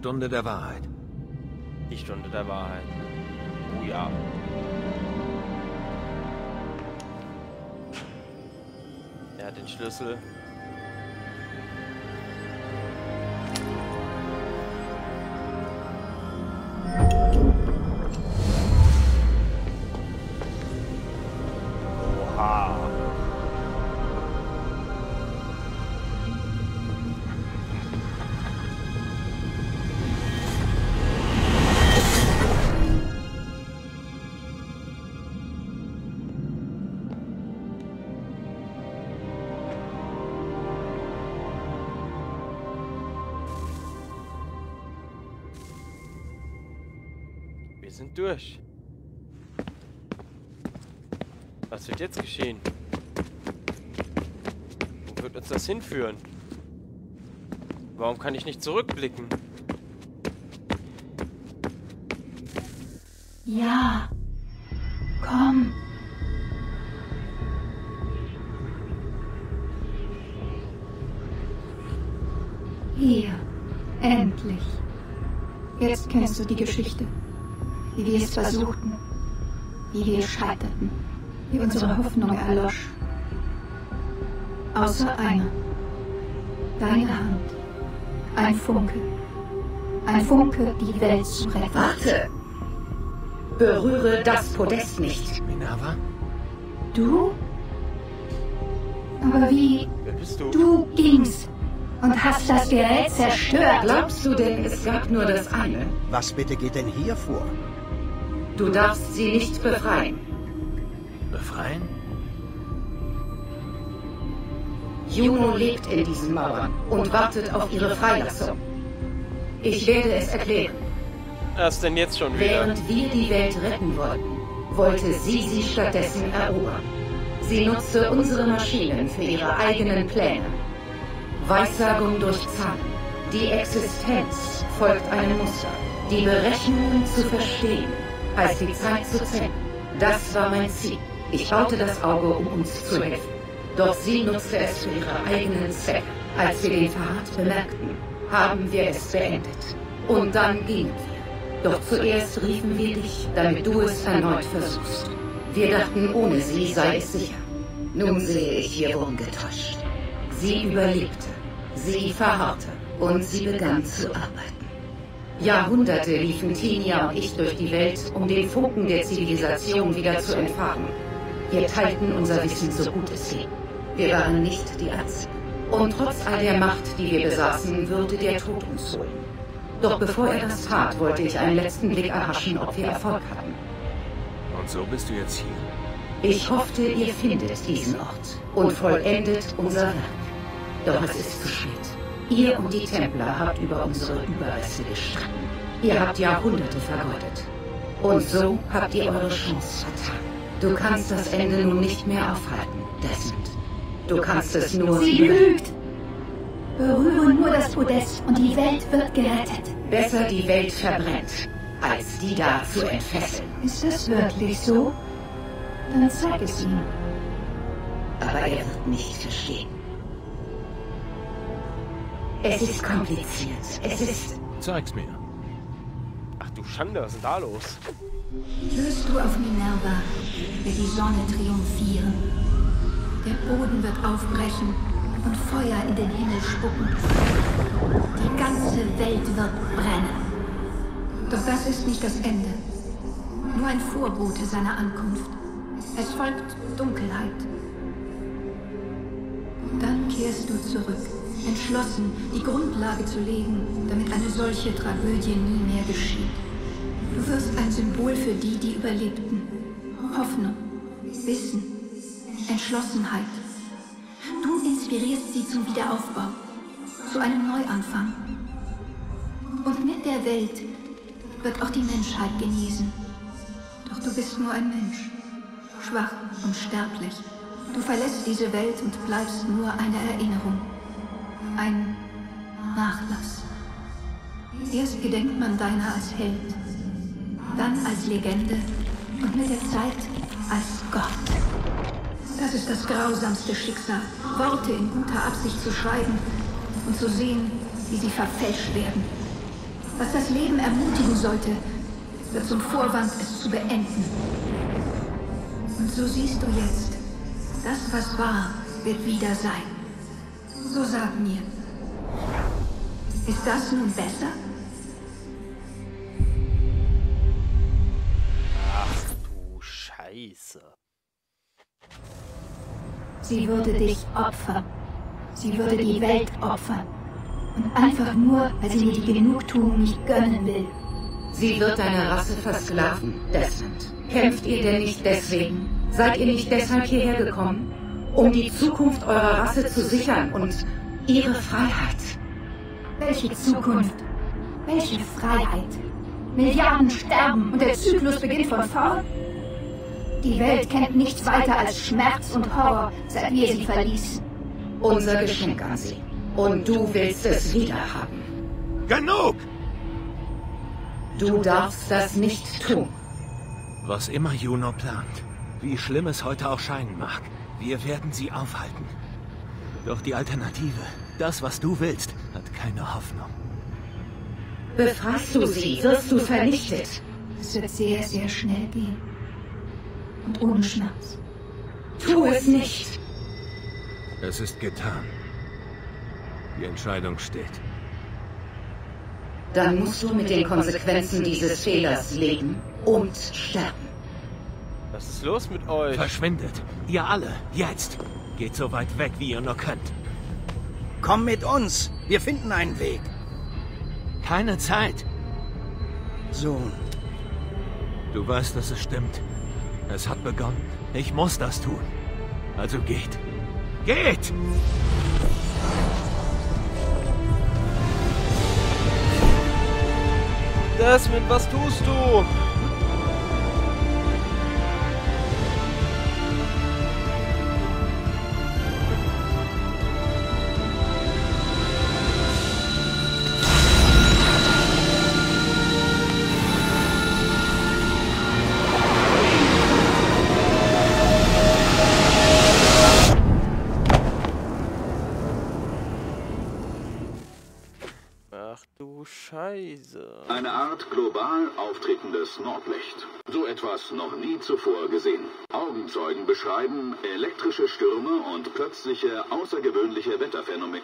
Stunde der Wahrheit. Die Stunde der Wahrheit. Oh ja. Er hat den Schlüssel. Wir sind durch. Was wird jetzt geschehen? Wo wird uns das hinführen? Warum kann ich nicht zurückblicken? Ja. Komm. Hier. Endlich. Jetzt kennst du die Geschichte. Wie wir es versuchten. Wie wir scheiterten. Wie unsere Hoffnung erlosch. Außer einer. Deine Hand. Ein Funke. Ein Funke, die Welt zu retten. Warte! Berühre das Podest nicht. Minerva? Du? Aber wie? Wer bist du? Du gingst und hast das Gerät zerstört. Glaubst du denn, es gab nur das eine? Was bitte geht denn hier vor? Du darfst sie nicht befreien. Befreien? Juno lebt in diesen Mauern und wartet auf ihre Freilassung. Ich werde es erklären. Was denn jetzt schon wieder? Während wir die Welt retten wollten, wollte sie sie stattdessen erobern. Sie nutzte unsere Maschinen für ihre eigenen Pläne. Weissagung durch Zahlen. Die Existenz folgt einem Muster. Die Berechnungen zu verstehen, heißt die Zeit zu zählen. Das war mein Ziel. Ich baute das Auge, um uns zu helfen. Doch sie nutzte es für ihre eigenen Zwecke. Als wir den Verrat bemerkten, haben wir es beendet. Und dann gingen wir. Doch zuerst riefen wir dich, damit du es erneut versuchst. Wir dachten, ohne sie sei es sicher. Nun sehe ich hier rumgetäuscht. Sie überlebte, sie verharrte und sie begann zu arbeiten. Jahrhunderte liefen Tinia und ich durch die Welt, um den Funken der Zivilisation wieder zu entfachen. Wir teilten unser Wissen so gut es ging. Wir waren nicht die Einzigen. Und trotz all der Macht, die wir besaßen, würde der Tod uns holen. Doch bevor er das tat, wollte ich einen letzten Blick erhaschen, ob wir Erfolg hatten. Und so bist du jetzt hier. Ich hoffte, ihr findet diesen Ort und vollendet unser Werk. Doch es ist zu spät. Ihr und die Templer habt über unsere Überreste gestritten. Ihr habt Jahrhunderte vergeudet. Und so habt ihr eure Chance vertan. Du kannst das Ende nun nicht mehr aufhalten, Desmond. Du kannst es nur... Sie lügt. Berühre nur das Podest und die Welt wird gerettet. Besser die Welt verbrennt, als die da zu entfesseln. Ist das wirklich so? Dann zeig es ihm. Aber er wird nicht verstehen. Es ist kompliziert. Es ist... Zeig's mir. Ach du Schande, was ist da los? Löst du auf Minerva, wird die Sonne triumphieren. Der Boden wird aufbrechen und Feuer in den Himmel spucken. Die ganze Welt wird brennen. Doch das ist nicht das Ende. Nur ein Vorbote seiner Ankunft. Es folgt Dunkelheit. Dann kehrst du zurück, entschlossen, die Grundlage zu legen, damit eine solche Tragödie nie mehr geschieht. Du wirst ein Symbol für die, die überlebten. Hoffnung, Wissen, Entschlossenheit. Du inspirierst sie zum Wiederaufbau, zu einem Neuanfang. Und mit der Welt wird auch die Menschheit genesen. Doch du bist nur ein Mensch, schwach und sterblich. Du verlässt diese Welt und bleibst nur eine Erinnerung, ein Nachlass. Erst gedenkt man deiner als Held, dann als Legende und mit der Zeit als Gott. Das ist das grausamste Schicksal, Worte in guter Absicht zu schreiben und zu sehen, wie sie verfälscht werden. Was das Leben ermutigen sollte, wird zum Vorwand, es zu beenden. Und so siehst du jetzt, das, was war, wird wieder sein. So sag mir. Ist das nun besser? Ach du Scheiße. Sie würde dich opfern. Sie würde die Welt opfern. Und einfach nur, weil sie mir die Genugtuung nicht gönnen will. Sie wird deine Rasse versklaven, Desmond. Kämpft ihr denn nicht deswegen? Seid ihr nicht deshalb hierher gekommen? Um die Zukunft eurer Rasse zu sichern und ihre Freiheit. Welche Zukunft? Welche Freiheit? Milliarden sterben und der Zyklus beginnt von vorn? Die Welt kennt nichts weiter als Schmerz und Horror, seit wir sie verließen. Unser Geschenk an sie. Und du willst es wieder haben. Genug! Du darfst das nicht tun. Was immer Juno plant, wie schlimm es heute auch scheinen mag, wir werden sie aufhalten. Doch die Alternative, das, was du willst, hat keine Hoffnung. Befreist du sie, wirst du vernichtet. Es wird sehr, sehr schnell gehen. Und ohne Schmerz. Tu es nicht. Es ist getan. Die Entscheidung steht. Dann musst du mit den Konsequenzen dieses Fehlers leben und sterben. Was ist los mit euch? Verschwindet. Ihr alle. Jetzt. Geht so weit weg, wie ihr nur könnt. Komm mit uns. Wir finden einen Weg. Keine Zeit. Sohn, Du weißt, dass es stimmt. Es hat begonnen. Ich muss das tun. Also geht. Geht! Desmond, was tust du? Art global auftretendes Nordlicht. So etwas noch nie zuvor gesehen. Augenzeugen beschreiben elektrische Stürme und plötzliche außergewöhnliche Wetterphänomene.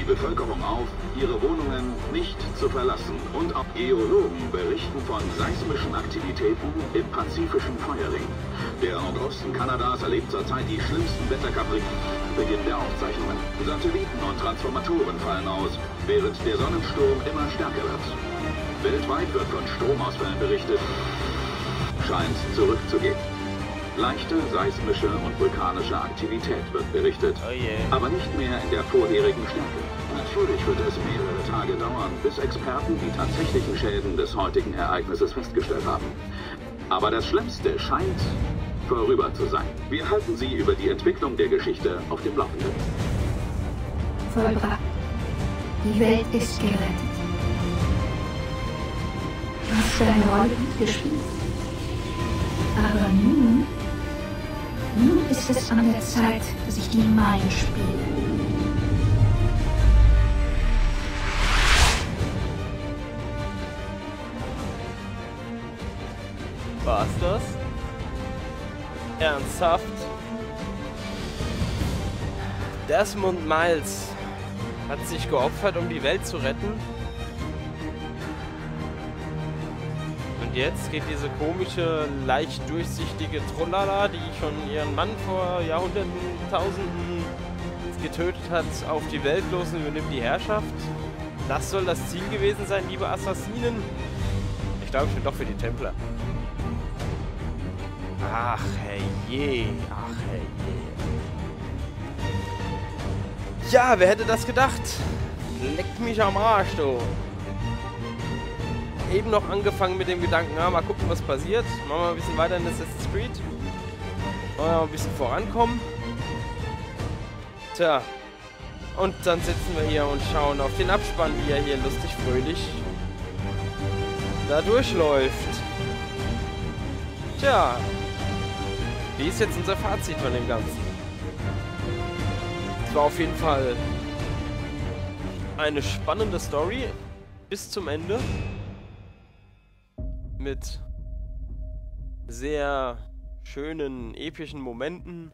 Die Bevölkerung auf, ihre Wohnungen nicht zu verlassen. Und auch Geologen berichten von seismischen Aktivitäten im pazifischen Feuerring. Der Nordosten Kanadas erlebt zurzeit die schlimmsten Wetterkaprikien. Beginn der Aufzeichnungen. Satelliten und Transformatoren fallen aus, während der Sonnensturm immer stärker wird. Weltweit wird von Stromausfällen berichtet. Scheint zurückzugehen. Leichte seismische und vulkanische Aktivität wird berichtet, Oh je. aber nicht mehr in der vorherigen Stärke. Natürlich wird es mehrere Tage dauern, bis Experten die tatsächlichen Schäden des heutigen Ereignisses festgestellt haben. Aber das Schlimmste scheint vorüber zu sein. Wir halten Sie über die Entwicklung der Geschichte auf dem Laufenden. Vollbracht. Die Welt ist gerettet. Deine Rolle gut gespielt. Aber nun, nun ist es an der Zeit, dass ich die meine spiele. War's das? Ernsthaft? Desmond Miles hat sich geopfert, um die Welt zu retten. Und jetzt geht diese komische, leicht durchsichtige Trollala, die schon ihren Mann vor Jahrhunderten, Tausenden getötet hat, auf die Welt los und übernimmt die Herrschaft. Das soll das Ziel gewesen sein, liebe Assassinen. Ich glaube, ich bin doch für die Templer. Ach herrje, ach herrje. Ja, wer hätte das gedacht? Leckt mich am Arsch, du. Eben noch angefangen mit dem Gedanken, ja, mal gucken, was passiert. Machen wir ein bisschen weiter in Assassin's Creed. Wollen wir mal ein bisschen vorankommen. Tja. Und dann sitzen wir hier und schauen auf den Abspann, wie er hier lustig fröhlich da durchläuft. Tja, wie ist jetzt unser Fazit von dem Ganzen? Es war auf jeden Fall eine spannende Story. bis zum Ende. Mit sehr schönen, epischen Momenten.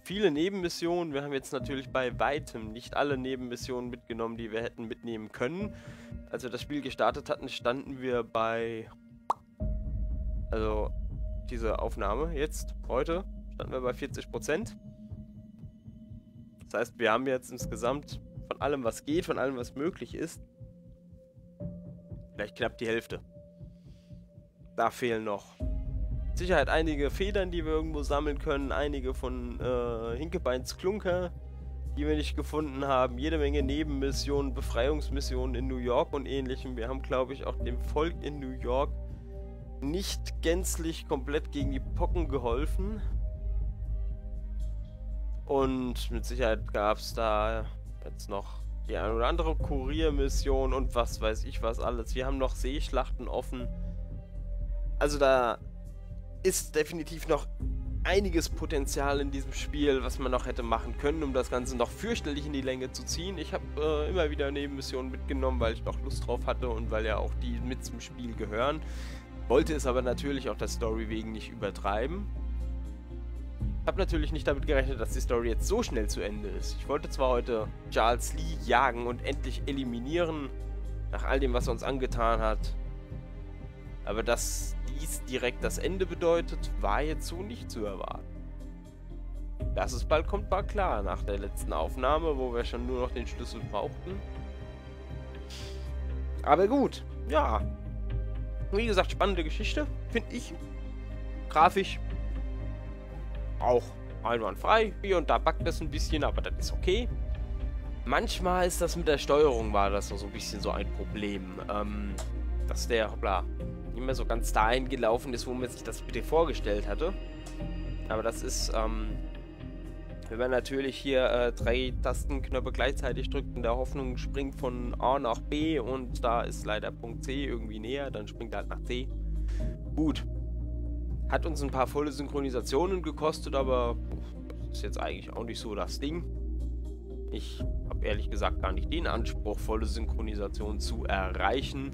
Viele Nebenmissionen. Wir haben jetzt natürlich bei weitem nicht alle Nebenmissionen mitgenommen, die wir hätten mitnehmen können. Als wir das Spiel gestartet hatten, standen wir bei... Also, diese Aufnahme jetzt, heute, standen wir bei 40%. Das heißt, wir haben jetzt insgesamt von allem, was geht, von allem, was möglich ist, vielleicht knapp die Hälfte. Da fehlen noch Sicherheit einige Federn, die wir irgendwo sammeln können, einige von äh, Hinkebeins Klunker, die wir nicht gefunden haben, jede Menge Nebenmissionen, Befreiungsmissionen in New York und ähnlichem. Wir haben, glaube ich, auch dem Volk in New York nicht gänzlich komplett gegen die Pocken geholfen. Und mit Sicherheit gab es da jetzt noch die eine oder andere Kuriermission und was weiß ich was alles. Wir haben noch Seeschlachten offen. Also da ist definitiv noch einiges Potenzial in diesem Spiel, was man noch hätte machen können, um das Ganze noch fürchterlich in die Länge zu ziehen. Ich habe äh, immer wieder Nebenmissionen mitgenommen, weil ich noch Lust drauf hatte und weil ja auch die mit zum Spiel gehören. Wollte es aber natürlich auch der Story wegen nicht übertreiben. Habe natürlich nicht damit gerechnet, dass die Story jetzt so schnell zu Ende ist. Ich wollte zwar heute Charles Lee jagen und endlich eliminieren, nach all dem, was er uns angetan hat. Aber dass dies direkt das Ende bedeutet, war jetzt so nicht zu erwarten. Dass es bald kommt, war klar nach der letzten Aufnahme, wo wir schon nur noch den Schlüssel brauchten. Aber gut, ja. Wie gesagt, spannende Geschichte, finde ich. Grafisch auch einwandfrei. Hier und da backt das ein bisschen, aber das ist okay. Manchmal ist das mit der Steuerung war das so ein bisschen so ein Problem. Ähm, dass der, hoppla, nicht mehr so ganz dahin gelaufen ist, wo man sich das bitte vorgestellt hatte. Aber das ist, ähm, wenn man natürlich hier äh, drei Tastenknöpfe gleichzeitig drückt in der Hoffnung springt von A nach B und da ist leider Punkt C irgendwie näher, dann springt er halt nach C. Gut. Hat uns ein paar volle Synchronisationen gekostet, aber das ist jetzt eigentlich auch nicht so das Ding. Ich habe ehrlich gesagt gar nicht den Anspruch, volle Synchronisation zu erreichen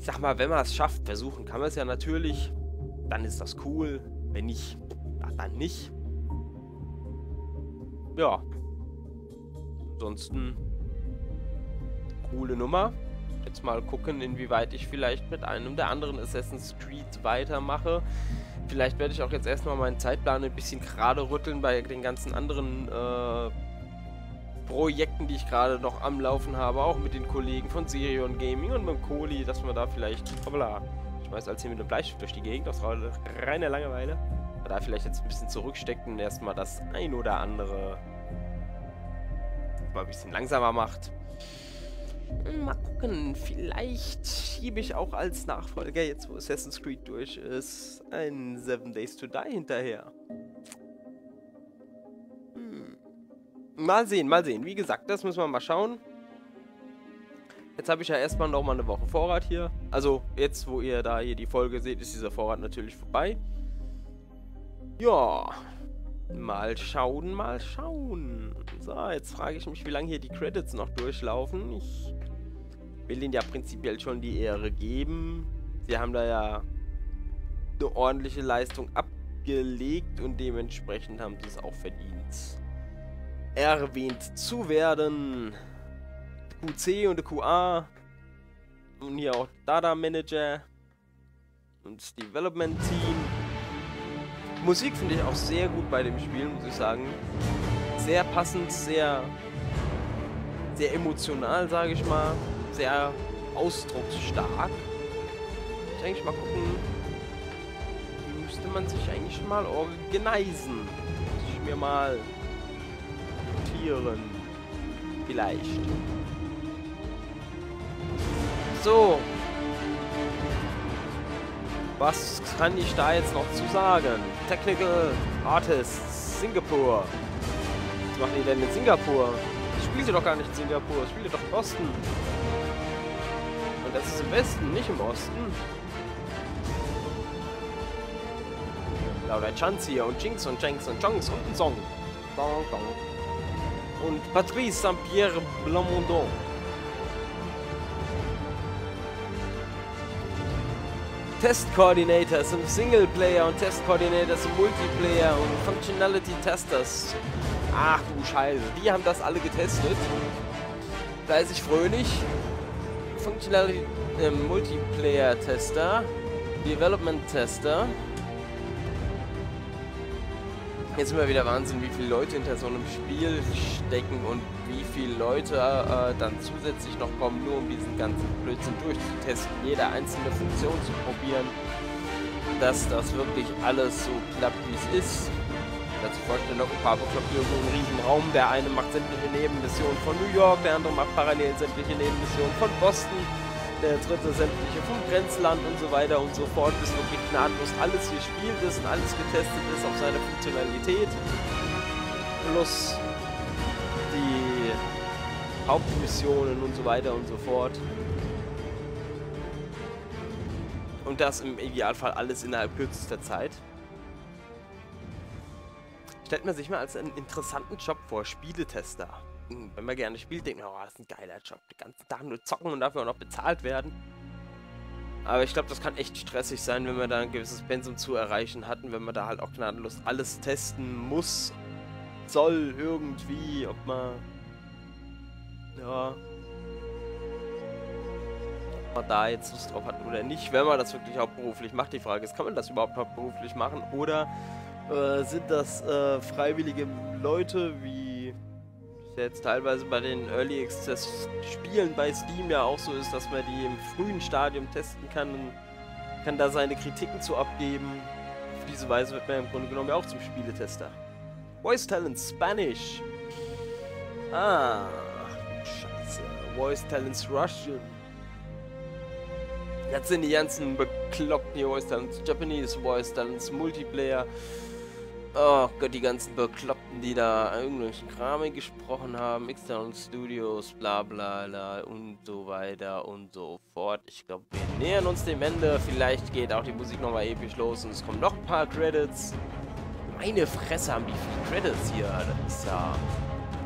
ich sag mal, wenn man es schafft, versuchen kann man es ja natürlich, dann ist das cool. Wenn nicht, dann nicht. Ja. Ansonsten coole Nummer. Jetzt mal gucken, inwieweit ich vielleicht mit einem der anderen Assassin's Creed weitermache. Vielleicht werde ich auch jetzt erstmal meinen Zeitplan ein bisschen gerade rütteln bei den ganzen anderen äh, Projekten, die ich gerade noch am Laufen habe, auch mit den Kollegen von Sirion Gaming und mit Kohli, dass wir da vielleicht, hoppla, ich weiß als hier mit dem Bleistift durch die Gegend, das war reine Langeweile, da vielleicht jetzt ein bisschen zurücksteckt und erstmal das ein oder andere mal ein bisschen langsamer macht. Mal gucken, vielleicht schiebe ich auch als Nachfolger, jetzt wo Assassin's Creed durch ist, ein Seven Days to Die hinterher. Mal sehen, mal sehen. Wie gesagt, das müssen wir mal schauen. Jetzt habe ich ja erstmal noch mal eine Woche Vorrat hier. Also jetzt, wo ihr da hier die Folge seht, ist dieser Vorrat natürlich vorbei. Ja, mal schauen, mal schauen. So, jetzt frage ich mich, wie lange hier die Credits noch durchlaufen. Ich will ihnen ja prinzipiell schon die Ehre geben. Sie haben da ja eine ordentliche Leistung abgelegt und dementsprechend haben sie es auch verdient erwähnt zu werden. QC und QA. Und hier auch Data Manager. Und Development Team. Musik finde ich auch sehr gut bei dem Spiel, muss ich sagen. Sehr passend, sehr, sehr emotional, sage ich mal. Sehr ausdrucksstark. Ich eigentlich mal gucken, wie müsste man sich eigentlich mal organisieren. Muss ich mir mal notieren. Vielleicht. So. Was kann ich da jetzt noch zu sagen? Technical Artists Singapur. Was machen die denn in Singapur? Ich spielte doch gar nicht in Singapur. Ich spielte doch im Osten. Und das ist im Westen, nicht im Osten. Lauter Chance hier und Jinx und Jenks und Jongs und ein Song. Dong, dong und Patrice Saint-Pierre Blamondon. Test Coordinators im Singleplayer und Test Coordinators im Multiplayer und Functionality Testers. Ach du Scheiße, die haben das alle getestet. Da ist ich fröhlich. Functionality äh, Multiplayer Tester, Development Tester. Jetzt immer wieder Wahnsinn, wie viele Leute hinter so einem Spiel stecken und wie viele Leute äh, dann zusätzlich noch kommen, nur um diesen ganzen Blödsinn durchzutesten, jede einzelne Funktion zu probieren, dass das wirklich alles so klappt, wie es ist. Dazu vorstellen, noch ein paar bekloppt so einen riesen Raum. Der eine macht sämtliche Nebenmissionen von New York, der andere macht parallel sämtliche Nebenmissionen von Boston, der dritte sämtliche vom und so weiter und so fort, bis wirklich gnadenlos alles gespielt ist und alles getestet ist auf seine Funktionalität. Plus die Hauptmissionen und so weiter und so fort. Und das im Idealfall alles innerhalb kürzester Zeit. Stellt man sich mal als einen interessanten Job vor, Spieletester. Wenn man gerne spielt, denkt man, oh, das ist ein geiler Job. Den ganzen Tag nur zocken und dafür auch noch bezahlt werden. Aber ich glaube, das kann echt stressig sein, wenn man da ein gewisses Pensum zu erreichen hat und wenn man da halt auch gnadenlos alles testen muss, soll, irgendwie, ob man... Ja... Ob man da jetzt Lust drauf hat oder nicht, wenn man das wirklich hauptberuflich macht. Die Frage ist, kann man das überhaupt hauptberuflich machen oder äh, sind das äh, freiwillige Leute, wie jetzt teilweise bei den Early Access Spielen bei Steam ja auch so ist, dass man die im frühen Stadium testen kann und kann da seine Kritiken zu abgeben. Auf diese Weise wird man im Grunde genommen ja auch zum Spieletester. Voice Talent Spanish. Ah, scheiße. Voice Talents Russian. Jetzt sind die ganzen bekloppten Voice Talents Japanese Voice Talents Multiplayer. Oh Gott, die ganzen Bekloppten, die da irgendwelchen Kram gesprochen haben, External Studios, bla bla bla und so weiter und so fort. Ich glaube, wir nähern uns dem Ende. Vielleicht geht auch die Musik nochmal episch los und es kommen noch ein paar Credits. Meine Fresse haben die viele Credits hier. Das ist ja...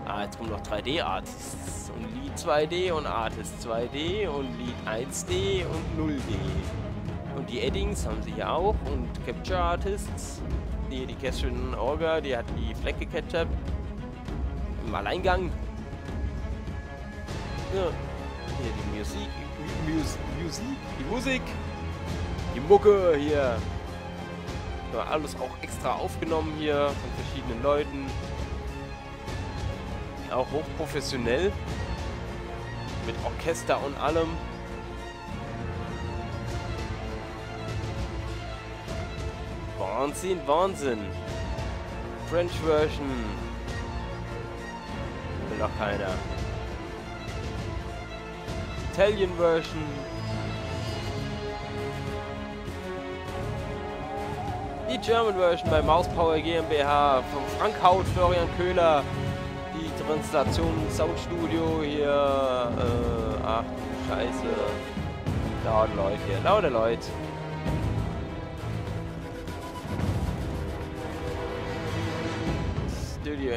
Ah, jetzt kommen noch 3D-Artists und Lied 2D und Artist 2D und Lied 1D und 0D. Und die Eddings haben sie hier auch und Capture Artists die, die Catherine Orga, die hat die Fleck gecatcht. Im Alleingang. Ja. Hier die Musik, Musik, Musik, die Musik, die Mucke hier. Ja, alles auch extra aufgenommen hier von verschiedenen Leuten. Auch hochprofessionell. Mit Orchester und allem. Wahnsinn, Wahnsinn. French Version. Will doch keiner. Italian Version. Die German Version bei Power GmbH von Frank Haut, Florian Köhler. Die Translation Sound Studio hier. Äh, ach, Scheiße. Laute Leute hier, laute Leute.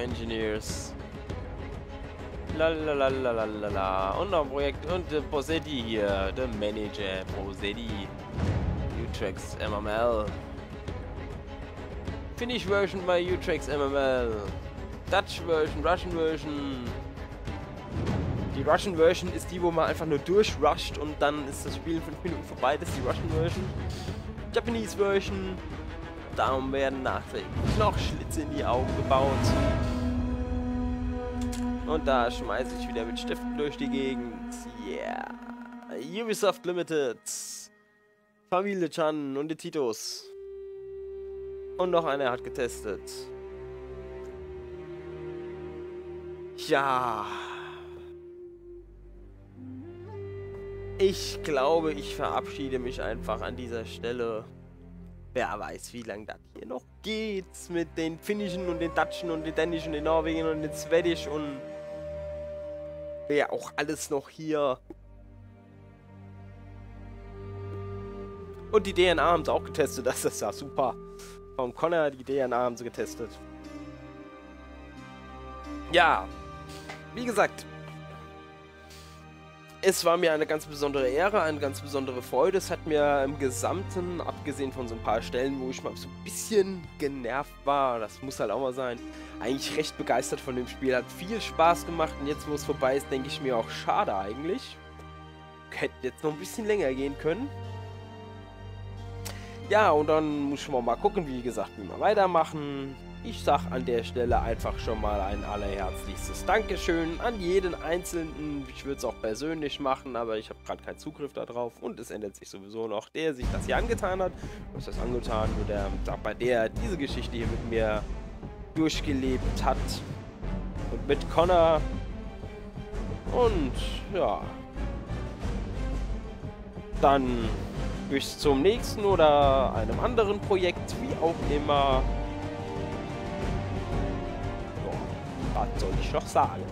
Engineers. Lalalala. Und noch ein Projekt. Und der Posetti hier. Der Manager. Posetti. Utrex MML. Finnish Version bei Utrex MML. Dutch Version, Russian Version. Die Russian Version ist die, wo man einfach nur durchrusht und dann ist das Spiel in 5 Minuten vorbei. Das ist die Russian Version. Japanese Version. Darum werden nachträglich noch Schlitze in die Augen gebaut. Und da schmeiße ich wieder mit Stiften durch die Gegend. Yeah. Ubisoft Limited. Familie Chan und die Titos. Und noch einer hat getestet. Ja. Ich glaube, ich verabschiede mich einfach an dieser Stelle. Wer weiß, wie lange das hier noch geht mit den Finnischen und den Dutschen und den Dänischen, den Norwegen und den Swedish und wer auch alles noch hier. Und die DNA haben sie auch getestet, das ist ja super. Von Connor, die DNA haben sie getestet. Ja, wie gesagt, es war mir eine ganz besondere Ehre, eine ganz besondere Freude. Es hat mir im Gesamten, abgesehen von so ein paar Stellen, wo ich mal so ein bisschen genervt war, das muss halt auch mal sein, eigentlich recht begeistert von dem Spiel. Hat viel Spaß gemacht und jetzt, wo es vorbei ist, denke ich mir auch, schade eigentlich. Hätte jetzt noch ein bisschen länger gehen können. Ja, und dann muss man mal gucken, wie gesagt, wie wir weitermachen. Ich sag an der Stelle einfach schon mal ein allerherzlichstes Dankeschön an jeden Einzelnen. Ich würde es auch persönlich machen, aber ich habe gerade keinen Zugriff darauf. Und es ändert sich sowieso noch, der sich das hier angetan hat. Was das angetan, nur bei der diese Geschichte hier mit mir durchgelebt hat. Und mit Connor. Und ja. Dann bis zum nächsten oder einem anderen Projekt, wie auch immer. Soll ich noch sagen?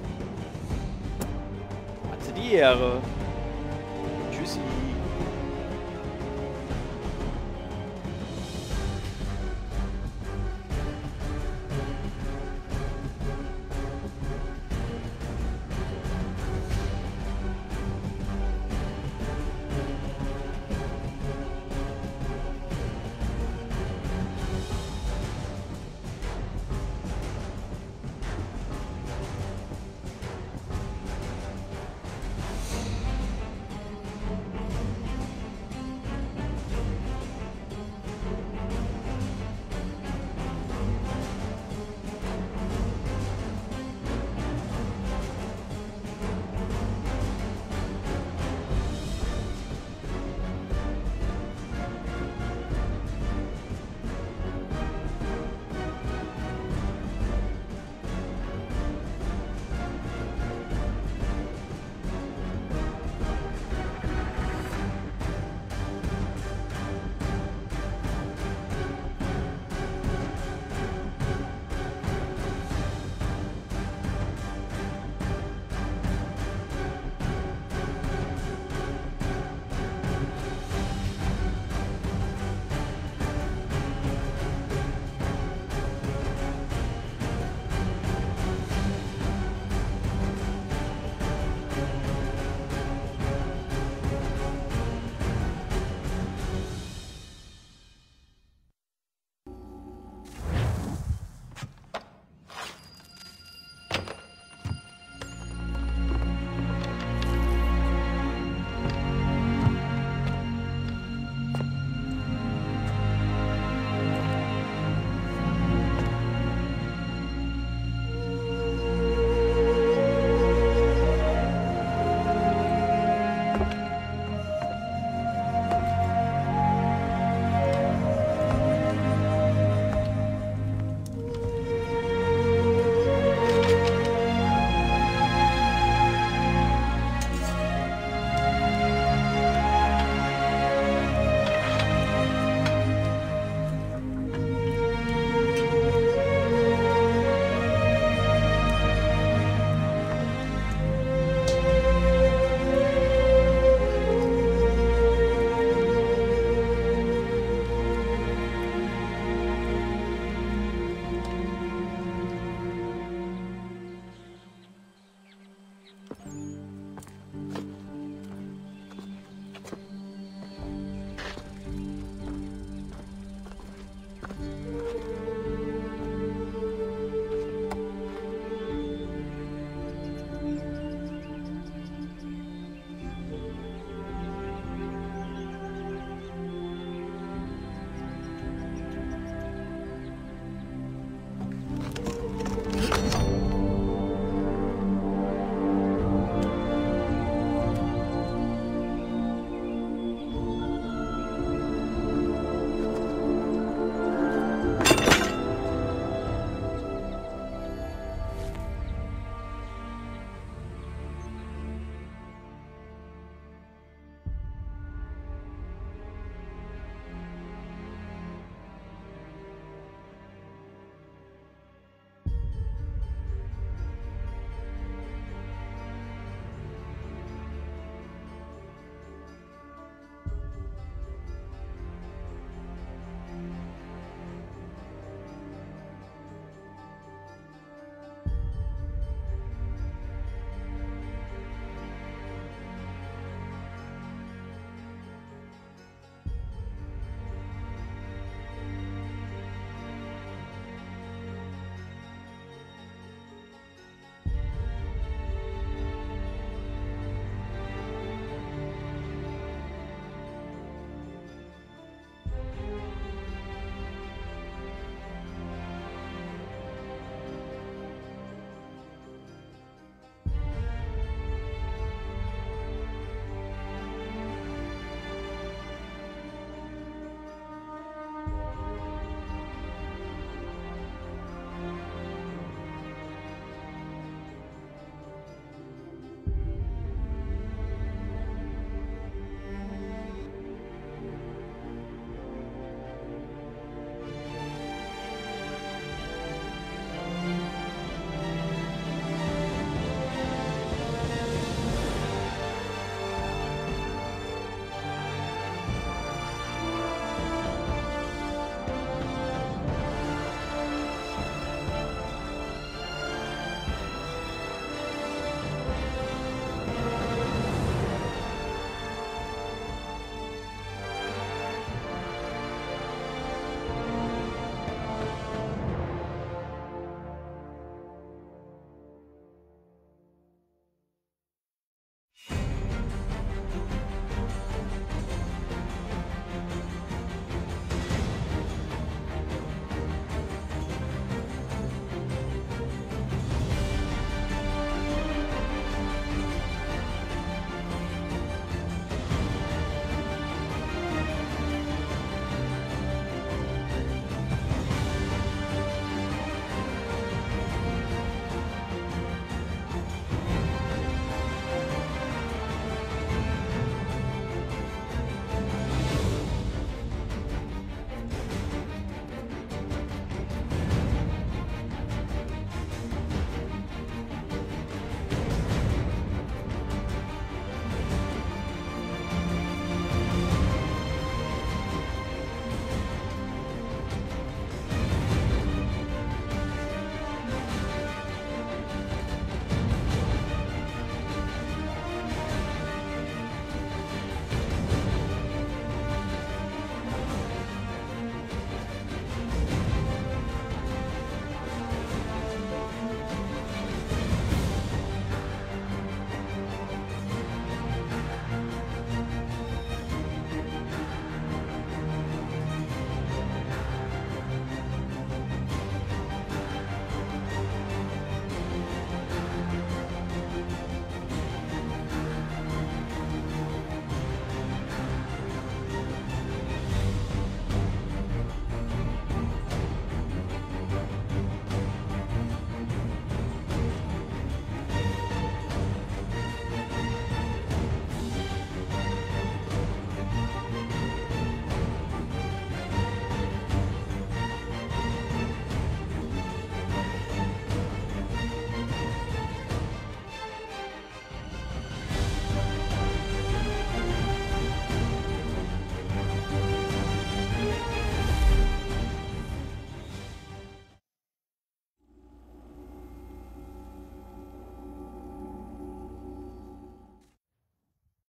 Hatte die Ehre. Tschüssi.